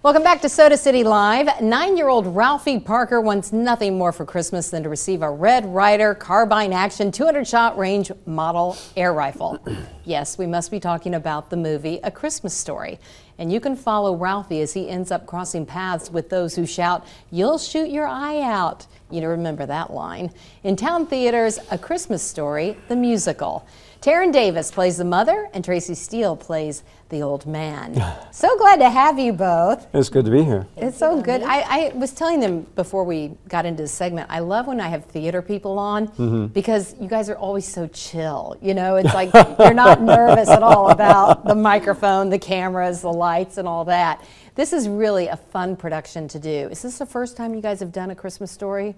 Welcome back to Soda City Live. Nine-year-old Ralphie Parker wants nothing more for Christmas than to receive a Red Ryder carbine action 200-shot range model air rifle. yes, we must be talking about the movie A Christmas Story. And you can follow Ralphie as he ends up crossing paths with those who shout, you'll shoot your eye out. You know, remember that line. In Town Theatre's, A Christmas Story, the musical. Taryn Davis plays the mother, and Tracy Steele plays the old man. so glad to have you both. It's good to be here. It's so good. I, I, was telling them before we got into the segment, I love when I have theater people on mm -hmm. because you guys are always so chill. You know, it's like you're not nervous at all about the microphone, the cameras, the lights, and all that. This is really a fun production to do. Is this the first time you guys have done a Christmas story?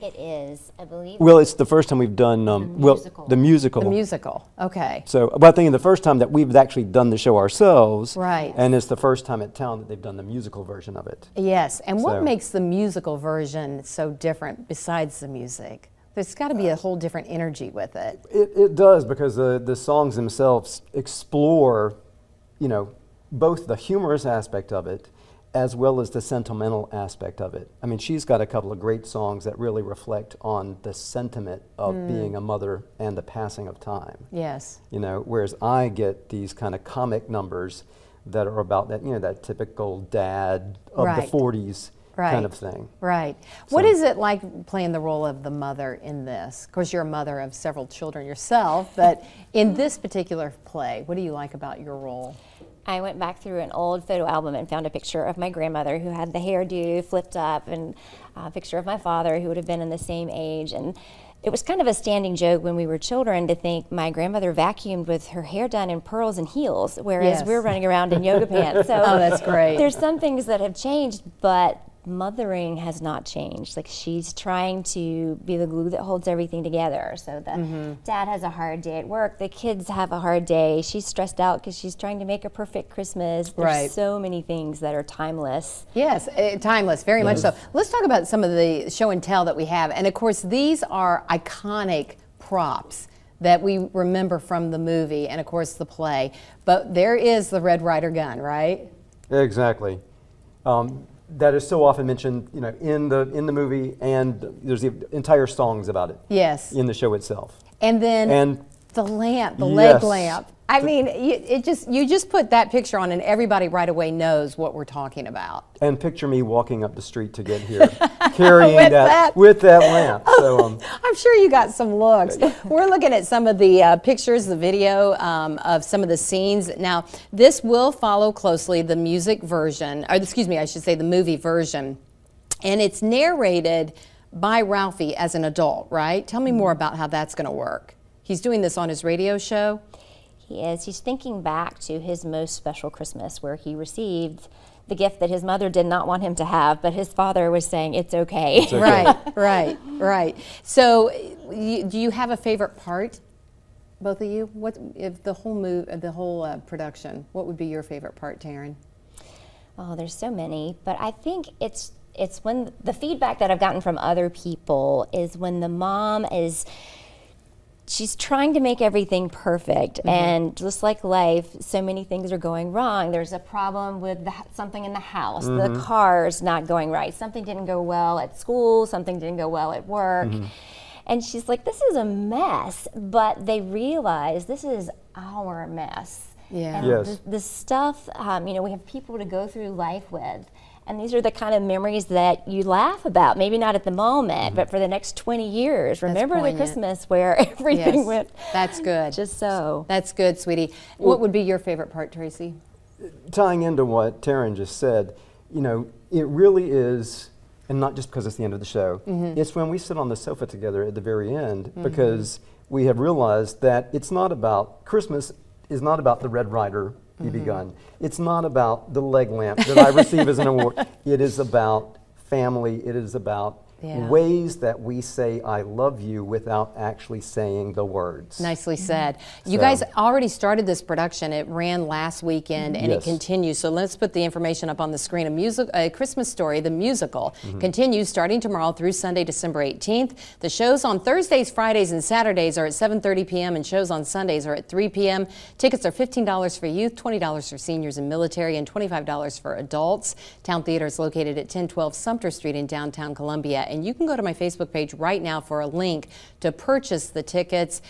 It is, I believe. Well, it's the first time we've done um, the well musical. the musical. The musical. Okay. So, but I think the first time that we've actually done the show ourselves. Right. And it's the first time at town that they've done the musical version of it. Yes. And so. what makes the musical version so different besides the music? There's got to be a whole different energy with it. It, it does because the the songs themselves explore, you know, both the humorous aspect of it as well as the sentimental aspect of it. I mean, she's got a couple of great songs that really reflect on the sentiment of mm. being a mother and the passing of time. Yes. You know, whereas I get these kind of comic numbers that are about that, you know, that typical dad of right. the 40s right. kind of thing. Right. So what is it like playing the role of the mother in this? Because you're a mother of several children yourself, but in this particular play, what do you like about your role? I went back through an old photo album and found a picture of my grandmother who had the hairdo flipped up and a picture of my father who would have been in the same age. And it was kind of a standing joke when we were children to think my grandmother vacuumed with her hair done in pearls and heels, whereas yes. we're running around in yoga pants. So oh, that's great. There's some things that have changed, but mothering has not changed. Like she's trying to be the glue that holds everything together. So the mm-hmm. dad has a hard day at work, the kids have a hard day. She's stressed out because she's trying to make a perfect Christmas. There's right. so many things that are timeless. Yes, uh, timeless, very yes. much so. Let's talk about some of the show and tell that we have. And of course, these are iconic props that we remember from the movie and of course the play. But there is the Red Ryder gun, right? Exactly. Um, that is so often mentioned, you know, in the in the movie, and there's the entire songs about it. Yes. In the show itself. And then and the lamp, the yes. leg lamp. I mean, it just you just put that picture on, and everybody right away knows what we're talking about. And picture me walking up the street to get here, carrying with that, that, with that lamp. So um, I'm sure you got some looks. we're looking at some of the uh, pictures, the video um, of some of the scenes. Now, this will follow closely the music version, or excuse me, I should say the movie version, and it's narrated by Ralphie as an adult, right? Tell me more about how that's going to work. He's doing this on his radio show. He is. He's thinking back to his most special Christmas where he received the gift that his mother did not want him to have, but his father was saying it's okay. It's okay. right, right, right. So, you, do you have a favorite part, both of you? What if the whole move, the whole uh, production? What would be your favorite part, Taryn? Oh, there's so many, but I think it's it's when the feedback that I've gotten from other people is when the mom is she's trying to make everything perfect. Mm-hmm. and just like life so many things are going wrong. There's a problem with the, something in the house. Mm-hmm. the car's not going right. Something didn't go well at school. Something didn't go well at work. Mm-hmm. and she's like this is a mess. But they realize this is our mess. Yeah. And yes. the, the stuff um, you know we have people to go through life with and these are the kind of memories that you laugh about, maybe not at the moment, mm-hmm. but for the next 20 years. Remember the Christmas where everything yes. went. That's good. Just so. That's good, sweetie. Well, what would be your favorite part, Tracy? Tying into what Taryn just said, you know, it really is, and not just because it's the end of the show, mm-hmm. it's when we sit on the sofa together at the very end mm-hmm. because we have realized that it's not about, Christmas is not about the Red Ryder BB mm-hmm. gun. It's not about the leg lamp that I receive as an award. It is about family. It is about Yeah. ways that we say I love you without actually saying the words. Nicely said. You So- guys already started this production. It ran last weekend and it continues. So let's put the information up on the screen. A music, a Christmas Story, the musical, Mm-hmm. continues starting tomorrow through Sunday, December 18th. The shows on Thursdays, Fridays, and Saturdays are at 7:30 p.m. and shows on Sundays are at 3 p.m. Tickets are $15 for youth, $20 for seniors and military, and $25 for adults. Town Theatre is located at 1012 Sumter Street in downtown Columbia. And you can go to my Facebook page right now for a link to purchase the tickets.